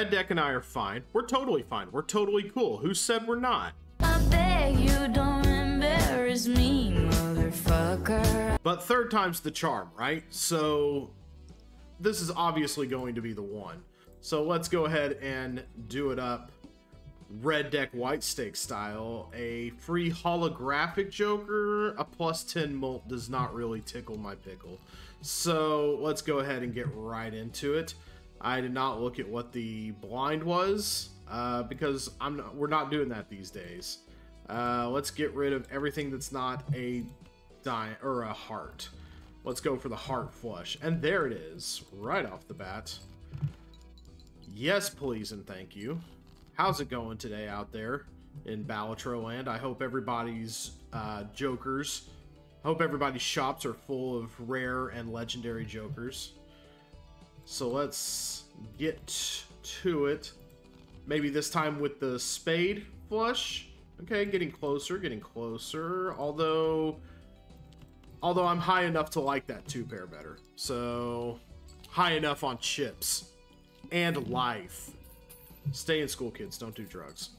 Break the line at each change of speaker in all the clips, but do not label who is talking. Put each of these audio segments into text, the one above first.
Red Deck and I are fine. We're totally fine. We're totally cool. Who said we're not?
I beg you don't embarrass me, motherfucker.
But third time's the charm, right? So this is obviously going to be the one. So let's go ahead and do it up red deck white stake style. A free holographic Joker, a plus 10 mult does not really tickle my pickle. So let's go ahead and get right into it. I did not look at what the blind was uh, because I'm not, we're not doing that these days. Uh, let's get rid of everything that's not a die or a heart. Let's go for the heart flush. And there it is, right off the bat. Yes, please and thank you. How's it going today out there in Balatro land? I hope everybody's uh, jokers, I hope everybody's shops are full of rare and legendary jokers. So let's get to it. Maybe this time with the spade flush. Okay, getting closer, getting closer. Although, although I'm high enough to like that two pair better. So, high enough on chips and life. Stay in school, kids. Don't do drugs.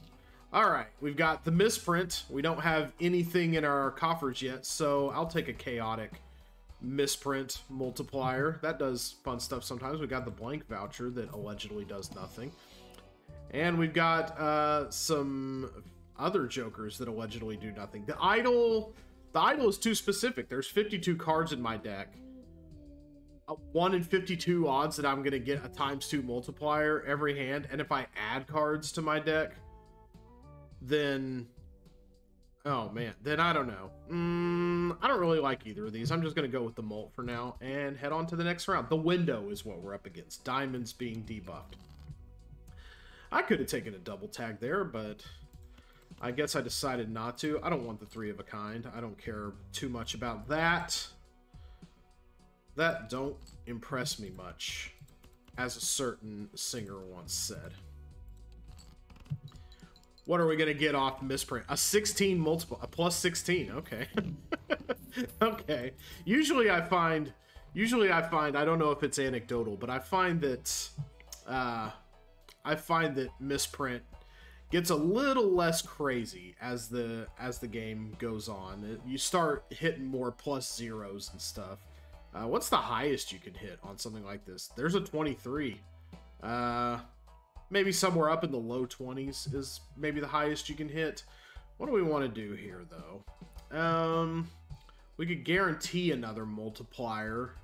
All right, we've got the misprint. We don't have anything in our coffers yet, so I'll take a chaotic misprint multiplier. That does fun stuff sometimes. We got the blank voucher that allegedly does nothing. And we've got uh, some other jokers that allegedly do nothing. The idol, the idol is too specific. There's 52 cards in my deck. A 1 in 52 odds that I'm going to get a times 2 multiplier every hand. And if I add cards to my deck, then... Oh, man. Then I don't know. Mm, I don't really like either of these. I'm just to go with the Mult for now and head on to the next round. The window is what we're up against. Diamonds being debuffed. I could have taken a double tag there, but I guess I decided not to. I don't want the three of a kind. I don't care too much about that. That don't impress me much, as a certain singer once said. What are we going to get off misprint? A 16 multiple, a plus 16. Okay. okay. Usually I find, usually I find, I don't know if it's anecdotal, but I find that, uh, I find that misprint gets a little less crazy as the as the game goes on. You start hitting more plus zeros and stuff. Uh, what's the highest you can hit on something like this? There's a 23. Uh, maybe somewhere up in the low 20s is maybe the highest you can hit. What do we want to do here, though? Um, we could guarantee another multiplier.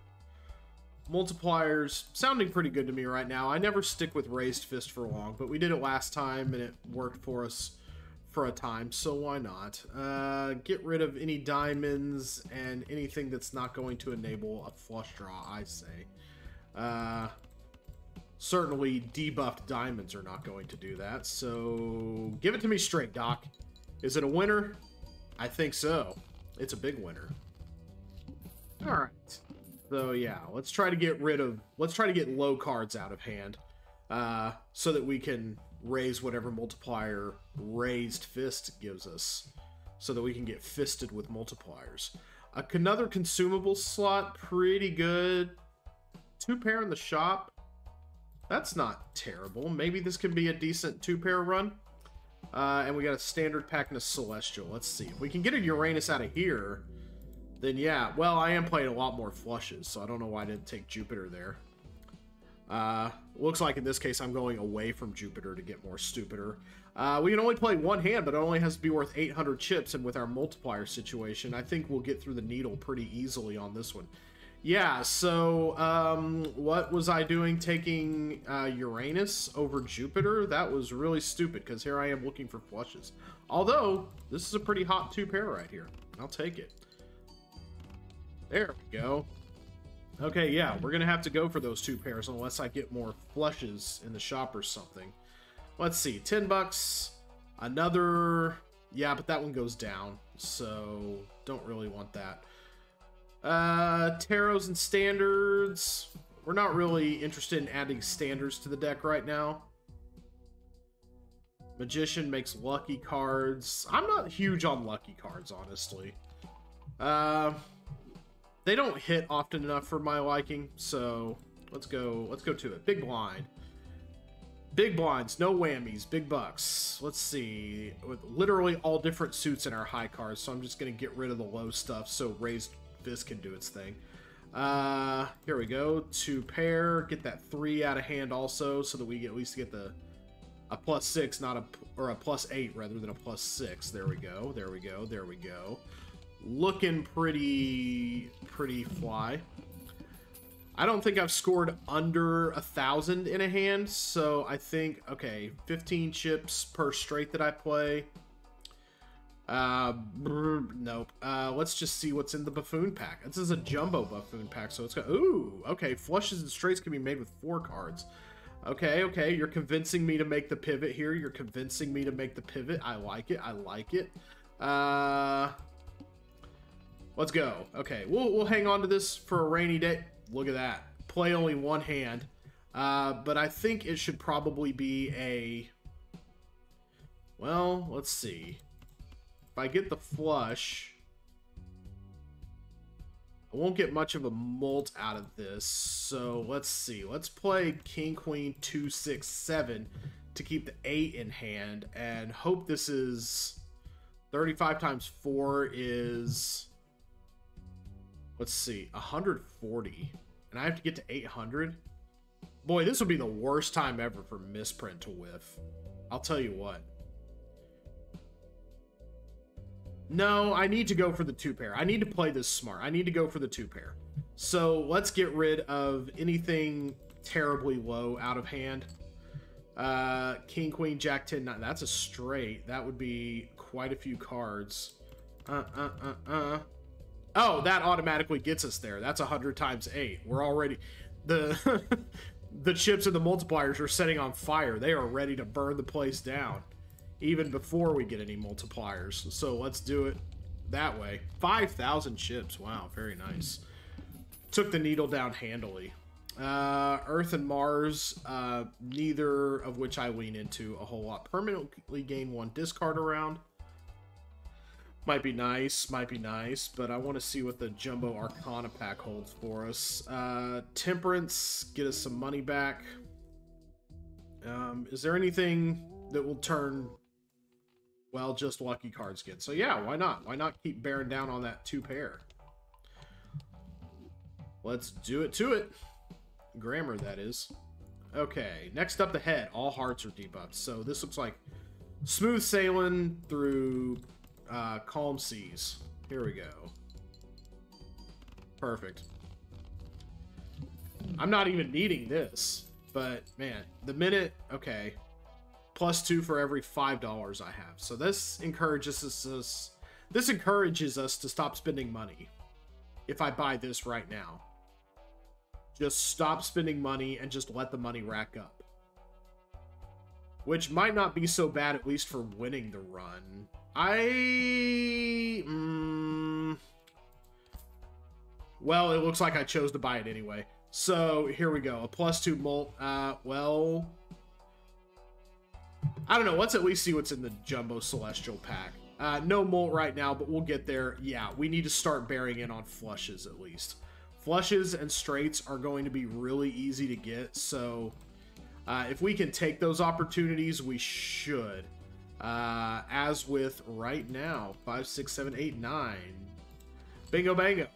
Multipliers sounding pretty good to me right now. I never stick with Raised Fist for long, but we did it last time and it worked for us for a time, so why not? Uh, get rid of any diamonds and anything that's not going to enable a flush draw, I say. Uh, certainly debuffed diamonds are not going to do that, so give it to me straight, Doc. Is it a winner? I think so. It's a big winner. Alright. So yeah, let's try to get rid of, let's try to get low cards out of hand. Uh, so that we can raise whatever multiplier raised fist gives us so that we can get fisted with multipliers. Another consumable slot, pretty good. Two pair in the shop. That's not terrible. Maybe this could be a decent two pair run. Uh, and we got a standard pack and a celestial. Let's see. If we can get a Uranus out of here, then yeah. Well, I am playing a lot more flushes, so I don't know why I didn't take Jupiter there. Uh, looks like in this case I'm going away from Jupiter to get more stupider. Uh, we can only play one hand, but it only has to be worth 800 chips, and with our multiplier situation, I think we'll get through the needle pretty easily on this one. Yeah, so um, what was I doing taking uh, Uranus over Jupiter? That was really stupid, because here I am looking for flushes. Although, this is a pretty hot two pair right here. I'll take it. There we go. Okay, yeah, we're gonna have to go for those two pairs unless I get more flushes in the shop or something. Let's see, 10 bucks, another, yeah, but that one goes down, so don't really want that. Uh, tarots and standards, we're not really interested in adding standards to the deck right now. Magician makes lucky cards. I'm not huge on lucky cards, honestly. Uh, they don't hit often enough for my liking, so let's go let's go to it. Big blind. Big blinds, no whammies, big bucks. Let's see. With literally all different suits in our high cards, so I'm just going to get rid of the low stuff so raised fist can do its thing. Uh, here we go. Two pair. Get that three out of hand also, so that we at least get the a plus six, not a or a plus eight rather than a plus six. There we go. There we go. There we go. Looking pretty pretty fly. I don't think I've scored under a thousand in a hand, so I think okay, 15 chips per straight that I play. Uh, brr, nope. Uh, let's just see what's in the buffoon pack. This is a jumbo buffoon pack, so it's got ooh, okay. Flushes and straights can be made with four cards. Okay, okay, you're convincing me to make the pivot here. You're convincing me to make the pivot. I like it. I like it. Uh, let's go. Okay, we'll we'll hang on to this for a rainy day. Look at that. Play only one hand. Uh, but I think it should probably be a. Well, let's see. If I get the flush, I won't get much of a mult out of this. So let's see. Let's play King Queen two six seven to keep the eight in hand, and hope this is thirty five times four is. Let's see, 140. And I have to get to 800? Boy, this would be the worst time ever for misprint to whiff. I'll tell you what. No, I need to go for the two pair. I need to play this smart. I need to go for the two pair. So let's get rid of anything terribly low out of hand. Uh, King, Queen, Jack, 10, 9. That's a straight. That would be quite a few cards. Uh, uh, uh, uh. Oh, that automatically gets us there. That's 100 times 8. We're already... The... the chips and the multipliers are setting on fire. They are ready to burn the place down even before we get any multipliers. So let's do it that way. 5,000 chips. Wow, very nice. Took the needle down handily. Uh, Earth and Mars, uh, neither of which I lean into a whole lot. Permanently gain one discard around. Might be nice, might be nice, but I want to see what the Jumbo Arcana pack holds for us. Uh, Temperance, get us some money back. Um, is there anything that will turn well, just lucky cards get. So yeah, why not? Why not keep bearing down on that two pair? Let's do it to it. Grammar, that is. Okay, next up the head. All hearts are debuffed. So this looks like smooth sailing through uh, calm seas. Here we go. Perfect. I'm not even needing this, but man, the minute, okay, plus two for every five dollars I have. So this encourages us. This encourages us to stop spending money. If I buy this right now, just stop spending money and just let the money rack up. Which might not be so bad, at least for winning the run. I. Mm, well, it looks like I chose to buy it anyway. So here we go. A plus two mult. Uh, well, I don't know. Let's at least see what's in the Jumbo Celestial pack. Uh, no mult right now, but we'll get there. Yeah, we need to start bearing in on flushes at least. Flushes and straights are going to be really easy to get, so uh, if we can take those opportunities, we should. Uh, as with right now, five, six, seven, eight, nine. Bingo bango.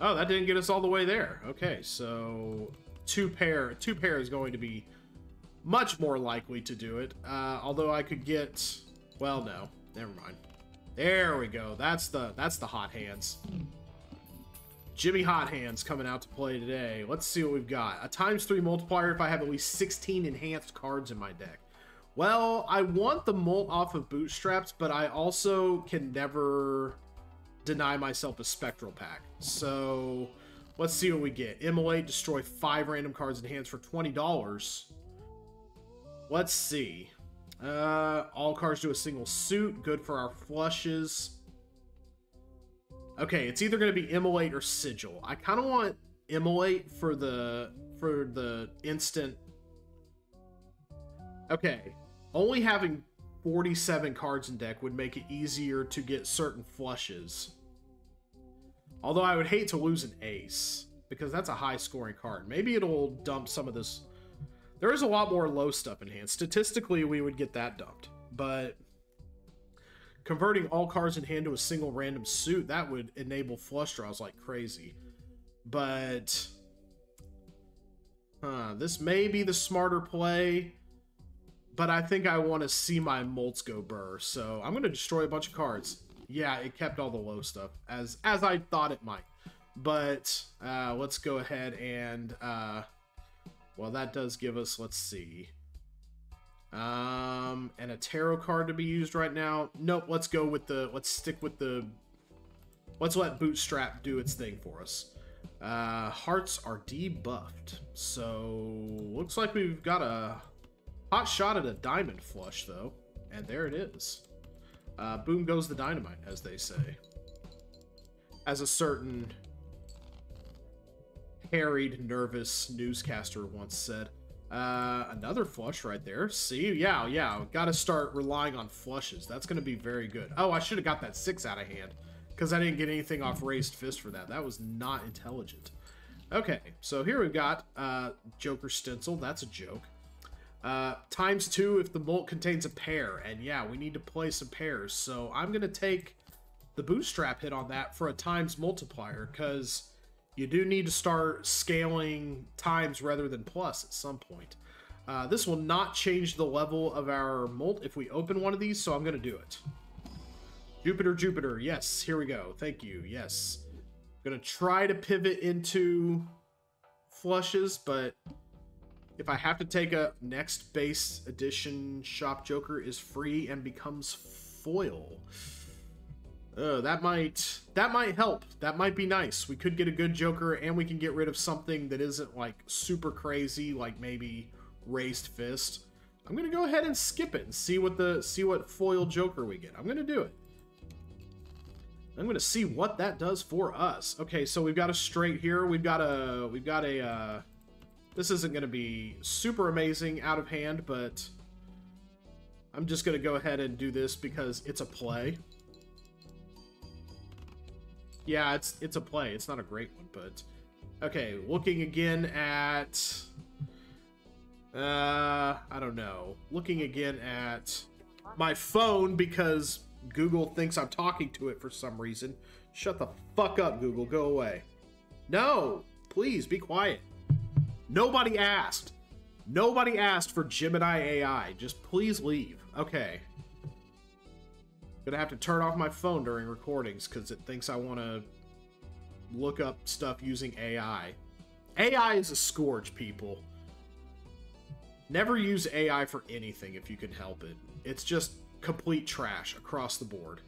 Oh, that didn't get us all the way there. Okay, so two pair, two pair is going to be much more likely to do it. Uh, although I could get, well, no, never mind. There we go. That's the that's the hot hands. Jimmy Hot Hands coming out to play today. Let's see what we've got. A times three multiplier if I have at least 16 enhanced cards in my deck. Well, I want the mult off of bootstraps, but I also can never deny myself a spectral pack. So let's see what we get. Immolate, destroy five random cards in hands for $20. Let's see. Uh, all cards do a single suit. Good for our flushes. Okay, it's either going to be Immolate or Sigil. I kind of want Immolate for the for the instant. Okay, only having 47 cards in deck would make it easier to get certain flushes. Although I would hate to lose an ace. because that's a high scoring card. Maybe it'll dump some of this. There is a lot more low stuff in hand. Statistically, we would get that dumped, but converting all cards in hand to a single random suit that would enable flush draws like crazy. But huh, this may be the smarter play but I think I want to see my mults go burr, so I'm going to destroy a bunch of cards. Yeah, it kept all the low stuff, as as I thought it might. But uh, let's go ahead and... Uh, well, that does give us, let's see... Um, and a tarot card to be used right now. Nope, let's go with the... Let's stick with the... Let's let Bootstrap do its thing for us. Uh, hearts are debuffed. So, looks like we've got a Hot shot at a diamond flush, though. And there it is. Uh, boom goes the dynamite, as they say. As a certain harried, nervous newscaster once said. Uh, another flush right there. See? Yeah, yeah. Got to start relying on flushes. That's going to be very good. Oh, I should have got that six out of hand because I didn't get anything off raised fist for that. That was not intelligent. Okay, so here we've got uh, Joker Stencil. That's a joke. Uh, times two if the bolt contains a pair. And yeah, we need to play some pairs. So I'm going to take the bootstrap hit on that for a times multiplier because you do need to start scaling times rather than plus at some point. Uh, this will not change the level of our mult if we open one of these, so I'm going to do it. Jupiter, Jupiter. Yes, here we go. Thank you. Yes. Going to try to pivot into flushes, but if I have to take a next base edition shop Joker is free and becomes foil. Uh, that might that might help. That might be nice. We could get a good Joker and we can get rid of something that isn't like super crazy, like maybe raised fist. I'm gonna go ahead and skip it and see what the see what foil Joker we get. I'm gonna do it. I'm gonna see what that does for us. Okay, so we've got a straight here. We've got a we've got a uh, this isn't to be super amazing out of hand, but I'm just to go ahead and do this because it's a play. Yeah, it's it's a play. It's not a great one, but... Okay, looking again at... Uh, I don't know. Looking again at my phone because Google thinks I'm talking to it for some reason. Shut the fuck up, Google. Go away. No! Please, be quiet. Nobody asked. Nobody asked for Gemini AI. Just please leave. Okay. Gonna have to turn off my phone during recordings because it thinks I want to look up stuff using AI. AI is a scourge, people. Never use AI for anything if you can help it. It's just complete trash across the board.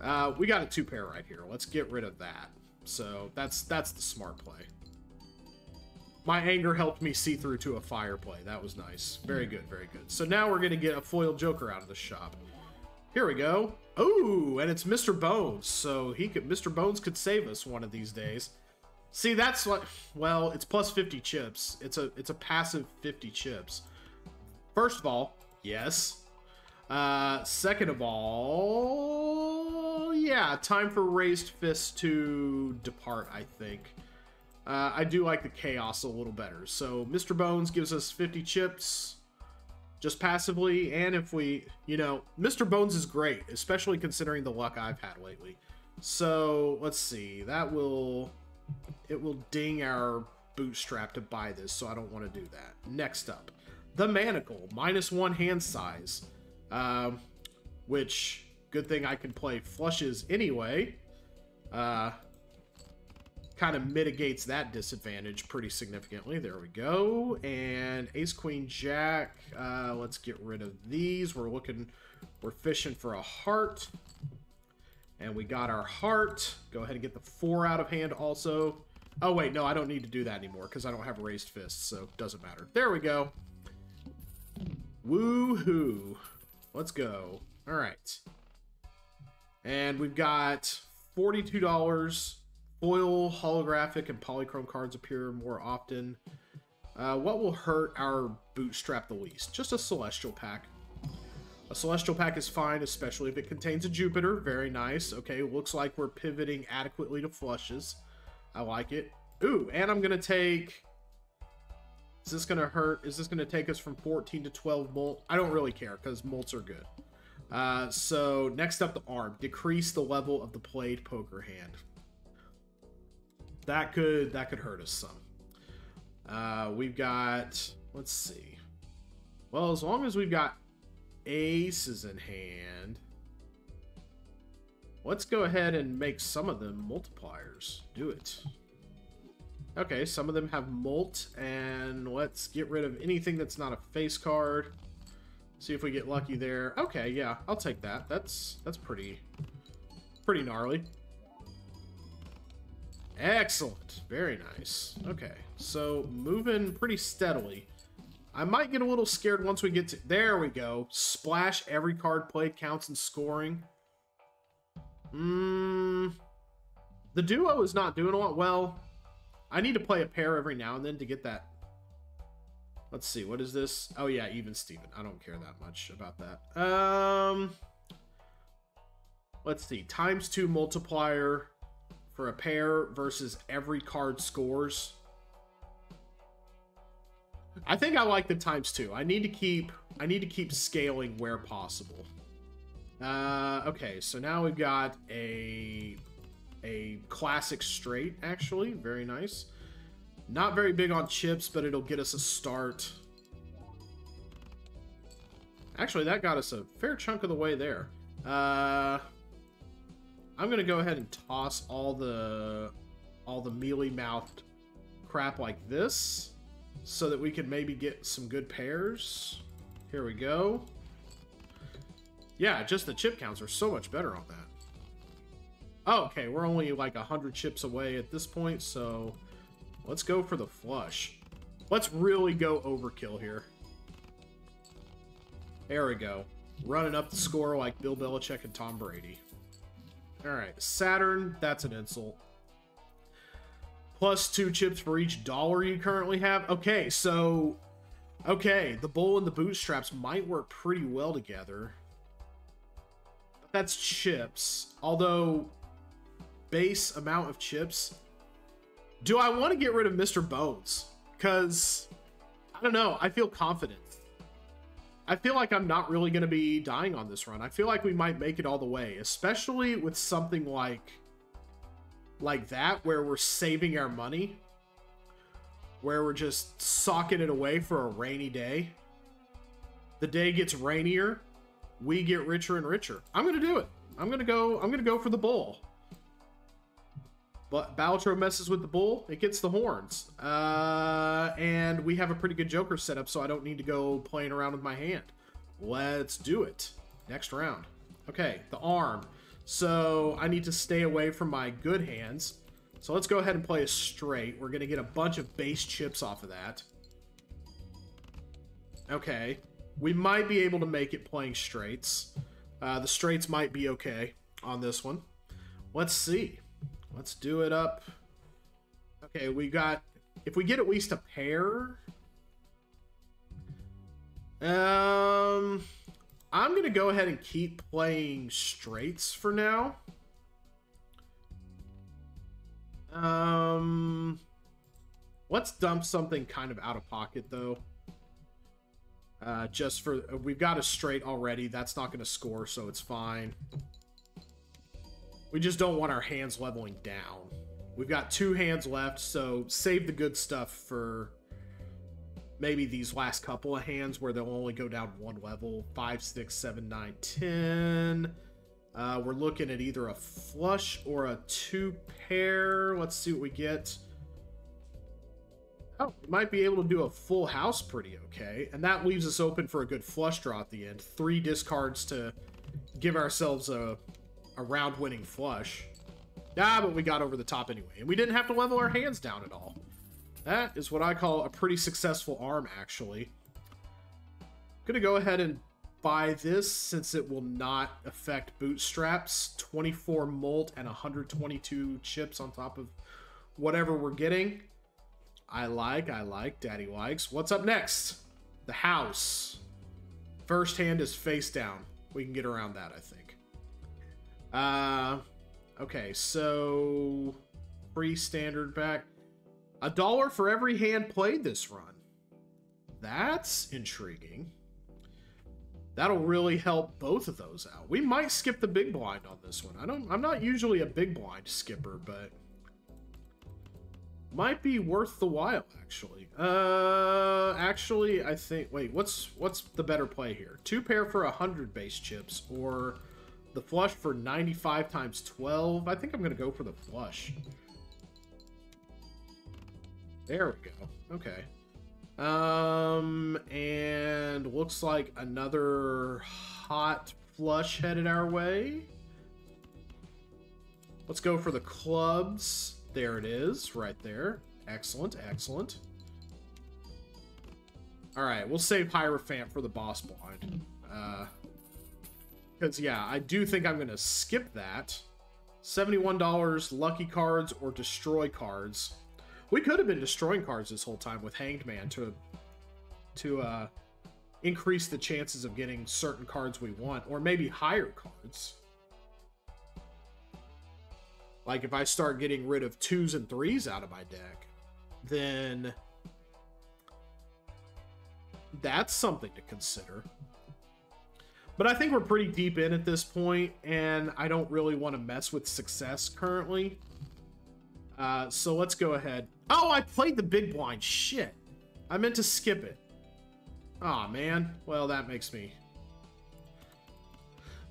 Uh, we got a two pair right here. Let's get rid of that. So that's that's the smart play. My anger helped me see through to a fire play. That was nice. Very good, very good. So now we're going to get a foil Joker out of the shop. Here we go. Ooh, and it's Mr. Bones. So he could, Mr. Bones could save us one of these days. See, that's what, well, it's plus 50 chips. It's a, it's a passive 50 chips. First of all, yes. Uh, second of all, yeah, time for Raised Fist to depart, I think. Uh, I do like the Chaos a little better. So Mr. Bones gives us 50 chips just passively, and if we, you know, Mr. Bones is great, especially considering the luck I've had lately. So let's see, that will, it will ding our bootstrap to buy this, so I don't want to do that. Next up, the Manacle, minus one hand size, um, which, good thing I can play flushes anyway. Uh, kind of mitigates that disadvantage pretty significantly. There we go. And Ace, Queen, Jack. Uh, let's get rid of these. We're looking, we're fishing for a heart. And we got our heart. Go ahead and get the four out of hand also. Oh, wait, no, I don't need to do that anymore because I don't have raised fists, so it doesn't matter. There we go. Woo-hoo. Let's go. All right. And we've got $42 foil, holographic, and polychrome cards appear more often. Uh, what will hurt our bootstrap the least? Just a celestial pack. A celestial pack is fine, especially if it contains a Jupiter. Very nice. Okay, looks like we're pivoting adequately to flushes. I like it. Ooh, and I'm gonna take. Is this gonna hurt? Is this gonna take us from 14 to 12 mult? I don't really care because mults are good. Uh, so next up, the arm. Decrease the level of the played poker hand. That could that could hurt us some. Uh, we've got. Let's see. Well, as long as we've got aces in hand, let's go ahead and make some of them multipliers. Do it. Okay, some of them have mult, and let's get rid of anything that's not a face card. See if we get lucky there. Okay, yeah, I'll take that. That's that's pretty pretty gnarly. Excellent. Very nice. Okay, so moving pretty steadily. I might get a little scared once we get to... There we go. Splash every card played counts in scoring. Mmm... The duo is not doing a lot. Well, I need to play a pair every now and then to get that. Let's see, what is this? Oh yeah, even Steven. I don't care that much about that. Um, let's see, times two multiplier for a pair versus every card scores. I think I like the times two. I need to keep I need to keep scaling where possible. Uh, okay, so now we've got a a classic straight, actually. Very nice. Not very big on chips, but it'll get us a start. Actually, that got us a fair chunk of the way there. Uh, I'm to go ahead and toss all the all the mealy-mouthed crap like this so that we can maybe get some good pairs. Here we go. Yeah, just the chip counts are so much better on that. Oh, okay, we're only like 100 chips away at this point, so let's go for the flush. Let's really go overkill here. There we go. Running up the score like Bill Belichick and Tom Brady. Alright, Saturn, that's an insult. Plus two chips for each dollar you currently have. Okay, so... Okay, the bull and the bootstraps might work pretty well together. But that's chips. Although, base amount of chips. Do I want to get rid of Mr. Bones? Because, I don't know, I feel confident. I feel like I'm not really going to be dying on this run. I feel like we might make it all the way, especially with something like like that where we're saving our money, where we're just socking it away for a rainy day. The day gets rainier, we get richer and richer. I'm going to do it. I'm going to go I'm going to go for the bull. But Balatro messes with the bull, it gets the horns. Uh, and we have a pretty good Joker setup, so I don't need to go playing around with my hand. Let's do it. Next round. Okay, the arm. So I need to stay away from my good hands. So let's go ahead and play a straight. We're going to get a bunch of base chips off of that. Okay. We might be able to make it playing straights. Uh, the straights might be okay on this one. Let's see. Let's do it up. Okay, we got... If we get at least a pair... Um... I'm going to go ahead and keep playing straights for now. Um... Let's dump something kind of out of pocket, though. Uh, just for... We've got a straight already. That's not going to score, so it's fine. We just don't want our hands leveling down. We've got two hands left, so save the good stuff for maybe these last couple of hands where they'll only go down one level. Five, six, seven, nine, ten. Uh, we're looking at either a flush or a two pair. Let's see what we get. Oh, we might be able to do a full house pretty okay. And that leaves us open for a good flush draw at the end. Three discards to give ourselves a a round winning flush. Ah, but we got over the top anyway. And we didn't have to level our hands down at all. That is what I call a pretty successful arm, actually. Gonna go ahead and buy this since it will not affect bootstraps. 24 mult and 122 chips on top of whatever we're getting. I like, I like, daddy likes. What's up next? The house. First hand is face down. We can get around that, I think. Uh, okay, so pre standard back. A dollar for every hand played this run. That's intriguing. That'll really help both of those out. We might skip the big blind on this one. I don't I'm not usually a big blind skipper, but might be worth the while actually. Uh actually I think wait, what's what's the better play here? Two pair for a 100 base chips or the flush for 95 times 12. I think I'm going to go for the flush. There we go. Okay. Um, and looks like another hot flush headed our way. Let's go for the clubs. There it is, right there. Excellent, excellent. All right, we'll save Hierophant for the boss blind. Uh, because, yeah, I do think I'm going to skip that. $71, lucky cards or destroy cards. We could have been destroying cards this whole time with Hanged Man to, to uh, increase the chances of getting certain cards we want, or maybe higher cards. Like if I start getting rid of twos and threes out of my deck, then that's something to consider. But I think we're pretty deep in at this point, and I don't really want to mess with success currently. Uh, so let's go ahead. Oh, I played the big blind. Shit. I meant to skip it. Aw, oh, man. Well, that makes me...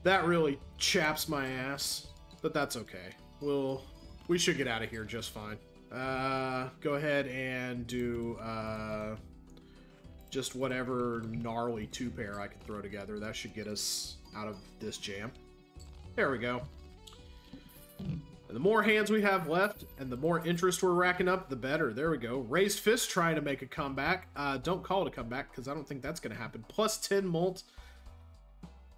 That really chaps my ass. But that's okay. We'll... We should get out of here just fine. Uh, go ahead and do, uh just whatever gnarly two pair I can throw together. That should get us out of this jam. There we go. And the more hands we have left and the more interest we're racking up, the better. There we go. Raised Fist trying to make a comeback. Uh, don't call it a comeback because I don't think that's going to happen. Plus 10 mult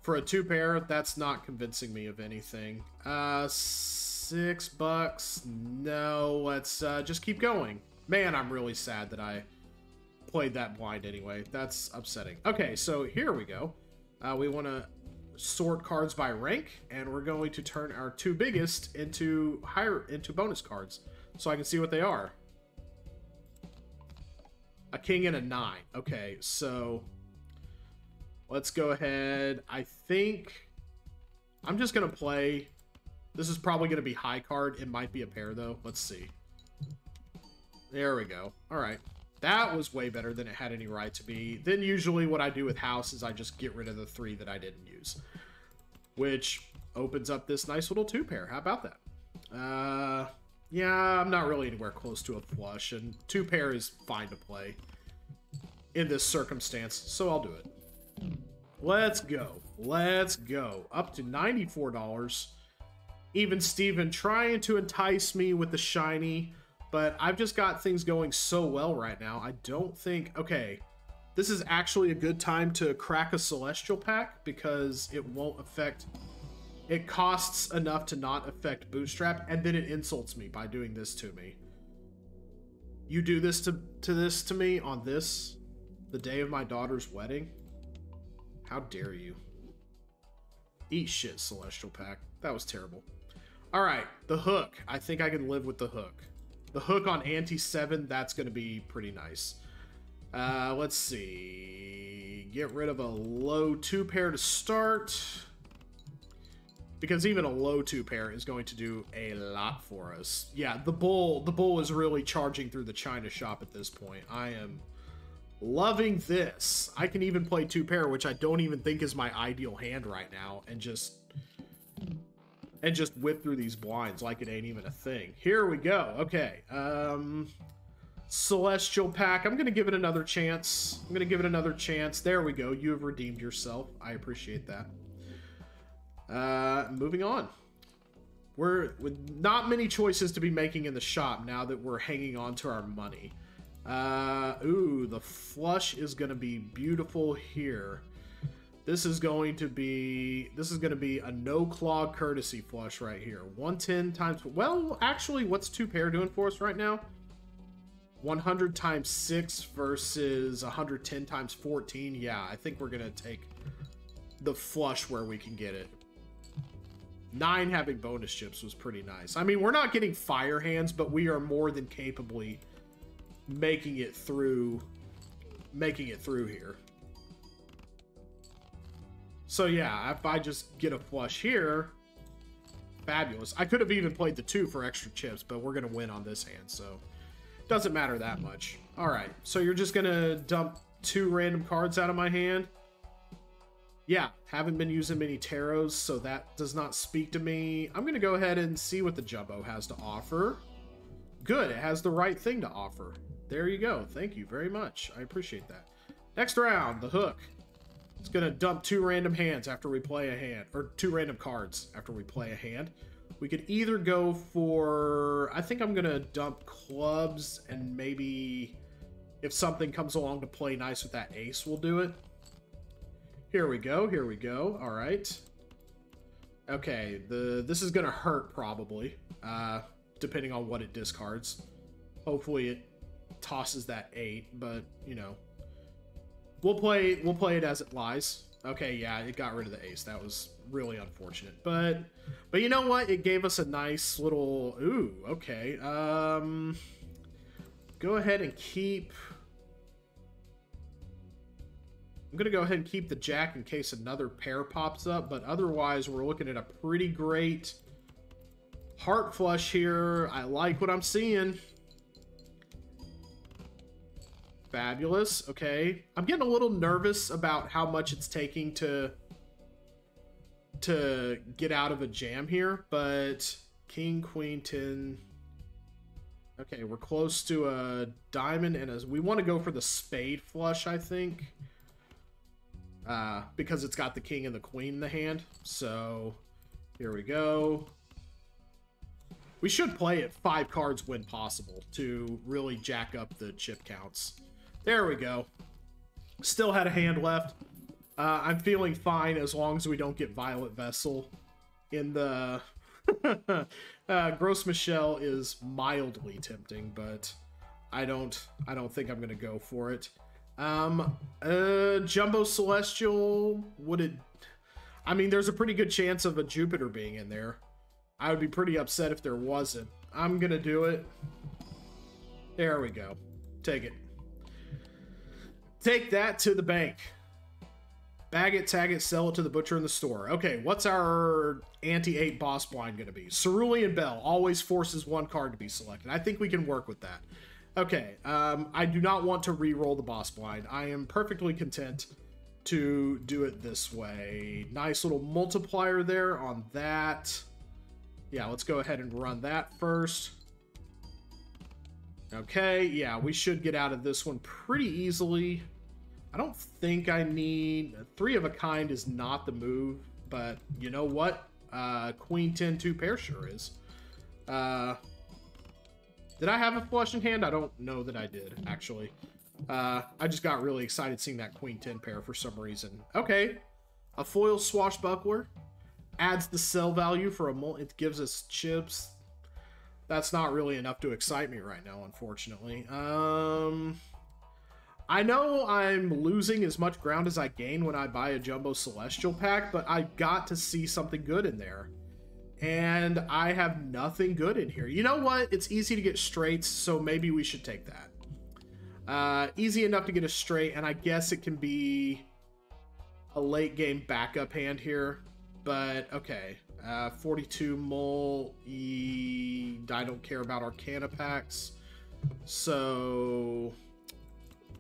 for a two pair. That's not convincing me of anything. Uh, six bucks. No, let's uh, just keep going. Man, I'm really sad that I played that blind anyway. That's upsetting. Okay, so here we go. Uh, we want to sort cards by rank, and we're going to turn our two biggest into higher into bonus cards, so I can see what they are. A king and a nine. Okay, so let's go ahead. I think I'm just gonna play. This is probably gonna be high card. It might be a pair though. Let's see. There we go. All right. That was way better than it had any right to be. Then usually what I do with house is I just get rid of the three that I didn't use. Which opens up this nice little two pair. How about that? Uh, yeah, I'm not really anywhere close to a flush, and two pair is fine to play in this circumstance, so I'll do it. Let's go. Let's go. Up to $94. Even Steven trying to entice me with the shiny. But I've just got things going so well right now. I don't think... Okay, this is actually a good time to crack a Celestial pack because it won't affect... It costs enough to not affect Bootstrap, and then it insults me by doing this to me. You do this to, to this to me on this, the day of my daughter's wedding? How dare you? Eat shit, Celestial Pack. That was terrible. Alright, the hook. I think I can live with the hook. The hook on ante 7, that's going to be pretty nice. Uh, let's see. Get rid of a low 2 pair to start. Because even a low 2 pair is going to do a lot for us. Yeah, the bull, the bull is really charging through the China shop at this point. I am loving this. I can even play 2 pair, which I don't even think is my ideal hand right now, and just and just whip through these blinds like it ain't even a thing. Here we go. Okay. Um, Celestial Pack. I'm going to give it another chance. I'm going to give it another chance. There we go. You have redeemed yourself. I appreciate that. Uh, moving on. We're with not many choices to be making in the shop now that we're hanging on to our money. Uh, ooh, the flush is going to be beautiful here. This is going to be this is going to be a no clog courtesy flush right here. 110 times well, actually, what's two pair doing for us right now? 100 times 6 versus 110 times 14. Yeah, I think we're going to take the flush where we can get it. 9 having bonus chips was pretty nice. I mean, we're not getting fire hands, but we are more than capably making it through making it through here. So yeah, if I just get a flush here, fabulous. I could have even played the two for extra chips, but we're gonna win on this hand, so doesn't matter that much. All right, so you're just gonna dump two random cards out of my hand. Yeah, haven't been using many tarots, so that does not speak to me. I'm gonna go ahead and see what the jumbo has to offer. Good, it has the right thing to offer. There you go. Thank you very much. I appreciate that. Next round, the hook. It's gonna dump two random hands after we play a hand, or two random cards after we play a hand. We could either go for, I think I'm gonna dump clubs and maybe if something comes along to play nice with that ace, we'll do it. Here we go, here we go. All right. Okay, the this is gonna hurt probably, uh, depending on what it discards. Hopefully it tosses that eight, but you know, we'll play we'll play it as it lies. Okay, yeah, it got rid of the ace. That was really unfortunate. But but you know what? It gave us a nice little ooh, okay. Um go ahead and keep I'm going to go ahead and keep the jack in case another pair pops up, but otherwise we're looking at a pretty great heart flush here. I like what I'm seeing. Fabulous. Okay. I'm getting a little nervous about how much it's taking to to get out of a jam here, but king, queen, 10. Okay, we're close to a diamond and as we want to go for the spade flush, I think. Uh, because it's got the king and the queen in the hand. So, here we go. We should play it five cards when possible to really jack up the chip counts. There we go. Still had a hand left. Uh, I'm feeling fine as long as we don't get Violet Vessel in the... uh, Gros Michel is mildly tempting, but I don't I don't think I'm gonna go for it. Um, uh, Jumbo Celestial would it? I mean, there's a pretty good chance of a Jupiter being in there. I would be pretty upset if there wasn't. I'm gonna do it. There we go. Take it. Take that to the bank. Bag it, tag it, sell it to the butcher in the store. Okay, what's our ante-8 boss blind going to be? Cerulean Bell always forces one card to be selected. I think we can work with that. Okay, um, I do not want to re-roll the boss blind. I am perfectly content to do it this way. Nice little multiplier there on that. Yeah, let's go ahead and run that first. Okay, yeah, we should get out of this one pretty easily. I don't think I need... Three of a kind is not the move, but you know what? Uh, Queen 10 2 pair sure is. Uh, did I have a flush in hand? I don't know that I did, actually. Uh, I just got really excited seeing that Queen 10 pair for some reason. Okay, a foil swashbuckler adds the sell value for a multi. It gives us chips. That's not really enough to excite me right now, unfortunately. Um... I know I'm losing as much ground as I gain when I buy a Jumbo Celestial pack, but I got to see something good in there. And I have nothing good in here. You know what? It's easy to get straights, so maybe we should take that. Uh, easy enough to get a straight, and I guess it can be a late game backup hand here. But, okay. Uh, 42 mult. E I don't care about Arcana packs. So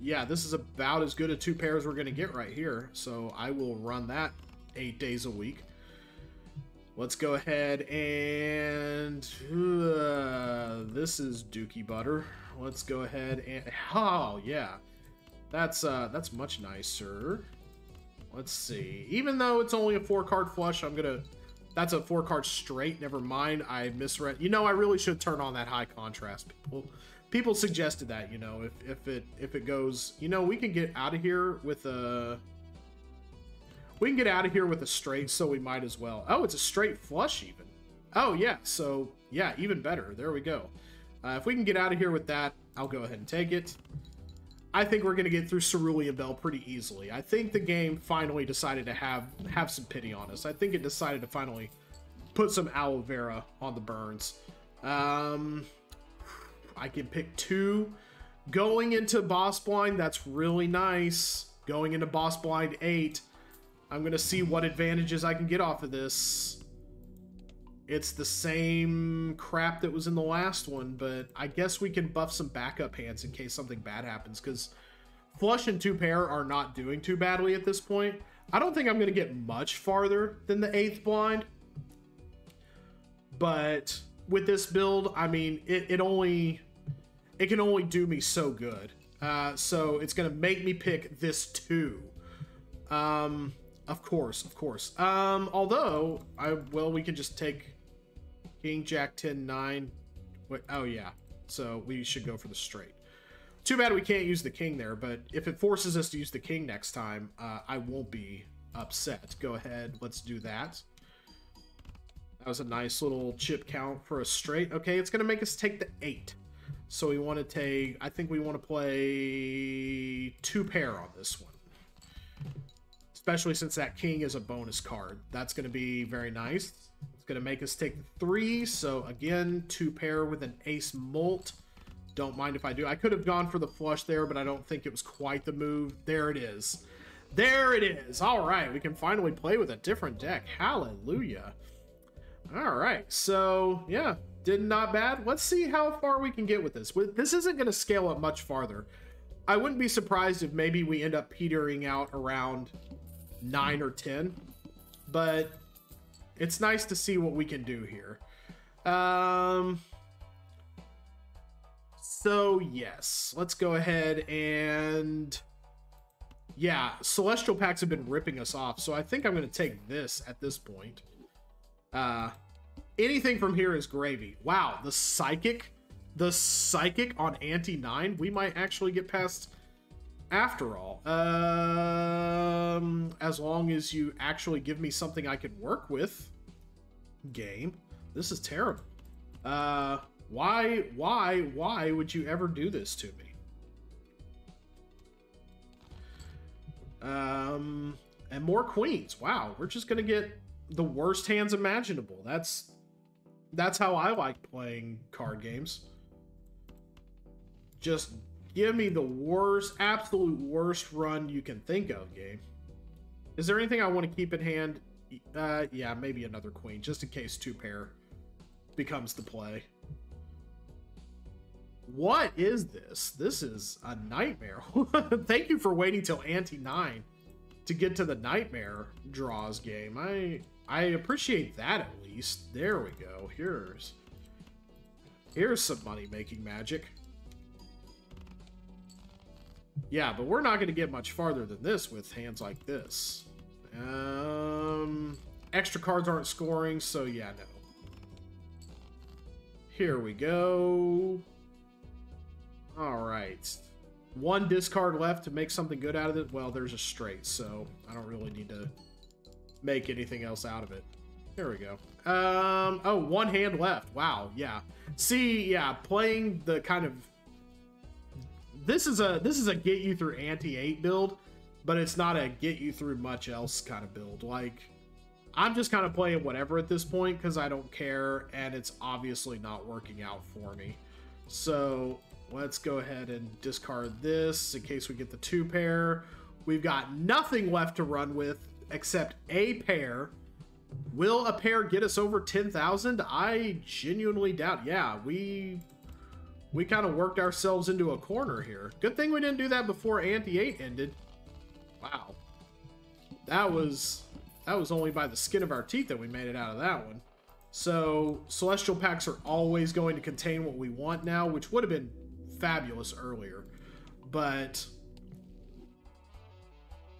yeah, this is about as good a two pairs we're going to get right here. So I will run that eight days a week. Let's go ahead and uh, this is Dookie Butter. Let's go ahead and oh yeah, that's uh that's much nicer. Let's see. Even though it's only a four card flush, I'm gonna. That's a four card straight. Never mind. I misread. You know, I really should turn on that high contrast. People people suggested that you know if if it if it goes you know we can get out of here with a we can get out of here with a straight so we might as well oh it's a straight flush even oh yeah so yeah even better there we go uh, if we can get out of here with that i'll go ahead and take it i think we're going to get through cerulean bell pretty easily i think the game finally decided to have have some pity on us i think it decided to finally put some aloe vera on the burns um I can pick two Going into boss blind, that's really nice. Going into boss blind 8, I'm going to see what advantages I can get off of this. It's the same crap that was in the last one, but I guess we can buff some backup hands in case something bad happens, because Flush and Two Pair are not doing too badly at this point. I don't think I'm going to get much farther than the 8th blind, but with this build, I mean, it, it only... It can only do me so good. Uh, so it's going to make me pick this too. Um, of course, of course. Um, although, I well, we can just take King, Jack, 10, 9. Wait, oh, yeah. So we should go for the straight. Too bad we can't use the king there, but if it forces us to use the king next time, uh, I won't be upset. Go ahead, let's do that. That was a nice little chip count for a straight. Okay, it's going to make us take the 8. So we want to take, I think we want to play two pair on this one. Especially since that king is a bonus card. That's going to be very nice. It's going to make us take three. So again, two pair with an ace mult. Don't mind if I do. I could have gone for the flush there, but I don't think it was quite the move. There it is. There it is. All right, we can finally play with a different deck. Hallelujah. All right, so yeah, did not bad. Let's see how far we can get with this. This isn't going to scale up much farther. I wouldn't be surprised if maybe we end up petering out around 9 or 10. But it's nice to see what we can do here. Um, so, yes. Let's go ahead and... Yeah, Celestial Packs have been ripping us off, so I think I'm going to take this at this point. Uh, anything from here is gravy. Wow, the psychic, the psychic on ante nine, we might actually get past after all. Um, as long as you actually give me something I can work with. Game, this is terrible. Uh, why, why, why would you ever do this to me? Um, and more queens. Wow, we're just gonna get the worst hands imaginable. That's that's how I like playing card games. Just give me the worst, absolute worst run you can think of, game. Is there anything I want to keep in hand? Uh, yeah, maybe another queen, just in case two pair becomes the play. What is this? This is a nightmare. Thank you for waiting till ante 9 to get to the nightmare draws game. I I appreciate that at least. There we go. Here's here's some money making magic. Yeah, but we're not going to get much farther than this with hands like this. Um, extra cards aren't scoring, so yeah, no. Here we go. All right. One discard left to make something good out of it. Well, there's a straight, so I don't really need to make anything else out of it. There we go. Um, oh, one hand left. Wow, yeah. See, yeah, playing the kind of this is a this is a get you through ante 8 build, but it's not a get you through much else kind of build. Like I'm just kind of playing whatever at this point because I don't care and it's obviously not working out for me. So let's go ahead and discard this in case we get the two pair. We've got nothing left to run with except a pair. Will a pair get us over 10,000? I genuinely doubt. Yeah, we we kind of worked ourselves into a corner here. Good thing we didn't do that before Ante 8 ended. Wow. That was that was only by the skin of our teeth that we made it out of that one. So, Celestial Packs are always going to contain what we want now, which would have been fabulous earlier. But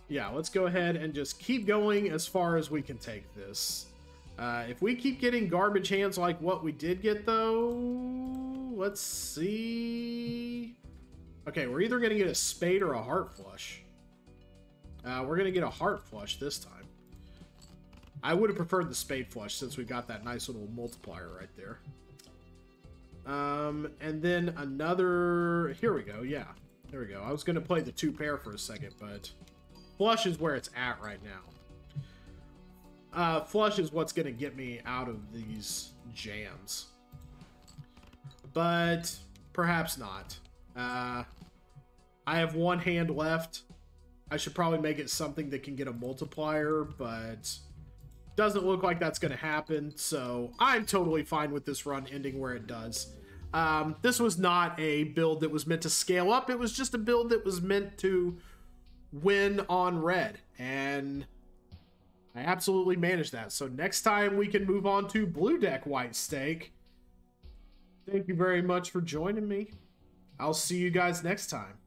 yeah, let's go ahead and just keep going as far as we can take this. Uh, if we keep getting garbage hands like what we did get, though, let's see. Okay, we're either going to get a spade or a heart flush. Uh, we're going to get a heart flush this time. I would have preferred the spade flush since we got that nice little multiplier right there. Um, and then another... Here we go, yeah. There we go. I was going to play the two pair for a second, but flush is where it's at right now. Uh, flush is what's going to get me out of these jams. But perhaps not. Uh, I have one hand left. I should probably make it something that can get a multiplier, but doesn't look like that's going to happen. So I'm totally fine with this run ending where it does. Um, this was not a build that was meant to scale up. It was just a build that was meant to win on red. And I absolutely managed that. So next time we can move on to blue deck white stake. Thank you very much for joining me. I'll see you guys next time.